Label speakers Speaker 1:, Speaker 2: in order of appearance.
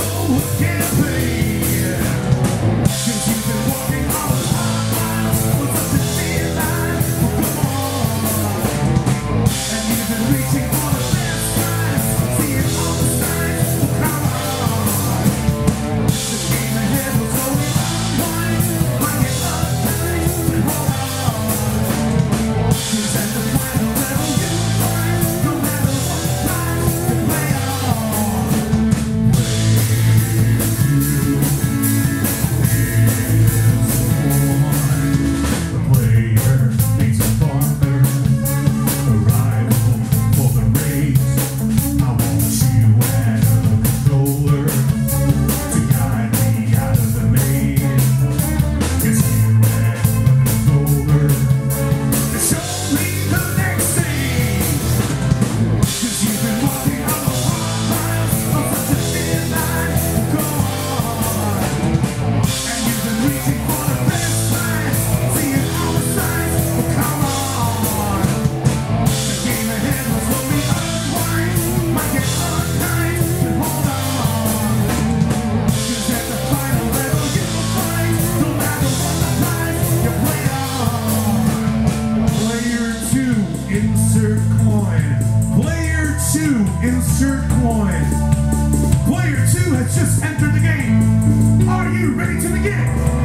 Speaker 1: know Player two has just entered the game. Are you ready to begin?